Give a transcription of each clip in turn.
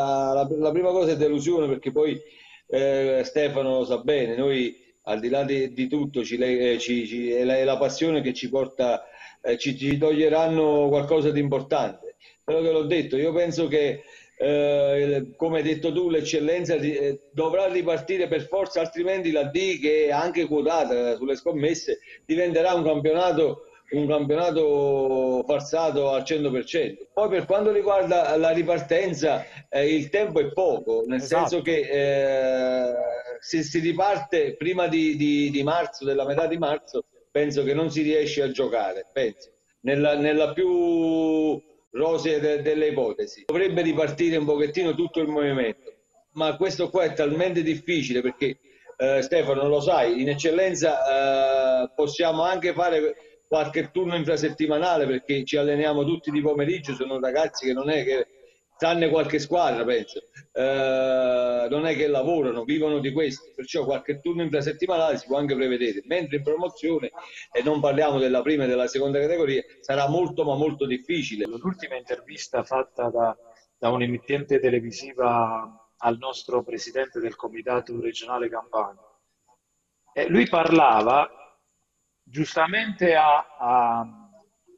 La, la prima cosa è delusione perché poi eh, Stefano lo sa bene, noi al di là di, di tutto ci, eh, ci, ci, è, la, è, la, passione che ci porta, eh, ci, toglieranno qualcosa di importante. Quello che l'ho detto, io penso che eh, come hai detto tu, l'eccellenza eh, dovrà ripartire per forza, altrimenti la D, che è anche quotata sulle scommesse, diventerà un campionato un campionato farsato al 100%. Poi per quanto riguarda la ripartenza, eh, il tempo è poco, nel esatto. senso che eh, se si riparte prima di, di, di, marzo, della metà di marzo, penso che non si riesce a giocare, penso, nella, nella più rosea de, delle ipotesi. Dovrebbe ripartire un pochettino tutto il movimento, ma questo qua è talmente difficile perché eh, Stefano lo sai, in eccellenza eh, possiamo anche fare qualche turno infrasettimanale perché ci alleniamo tutti di pomeriggio, sono ragazzi che non è che, tranne qualche squadra penso, eh, non è che lavorano, vivono di questo, perciò qualche turno infrasettimanale si può anche prevedere, mentre in promozione, e non parliamo della prima e della seconda categoria, sarà molto ma molto difficile. L'ultima intervista fatta da, da un'emittente televisiva al nostro presidente del comitato regionale Campania, eh, lui parlava giustamente a, a,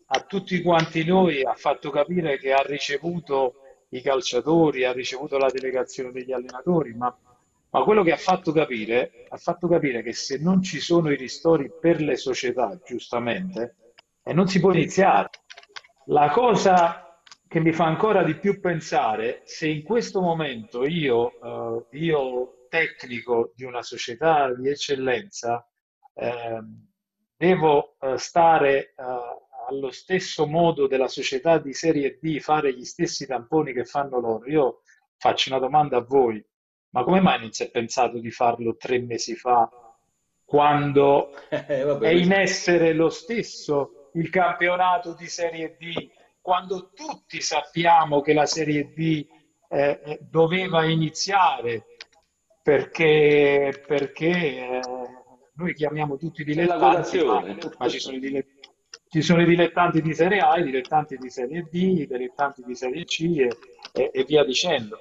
a, tutti quanti noi ha fatto capire che ha ricevuto i calciatori, ha ricevuto la delegazione degli allenatori, ma, ma quello che ha fatto capire, ha fatto capire che se non ci sono i ristori per le società, giustamente, eh, non si può iniziare. La cosa che mi fa ancora di più pensare, se in questo momento io, eh, io tecnico di una società di eccellenza, eh, devo uh, stare uh, allo stesso modo della società di serie D, fare gli stessi tamponi che fanno loro, io faccio una domanda a voi, ma come mai non si è pensato di farlo tre mesi fa, quando eh, è in essere lo stesso il campionato di serie D, quando tutti sappiamo che la serie D eh, eh doveva iniziare? Perché, perché eh, noi chiamiamo tutti dilettanti, ma, ma ci, sono dilettanti, ci sono i dilettanti di Serie A, i dilettanti di Serie D, i dilettanti di Serie C e, e, e via dicendo.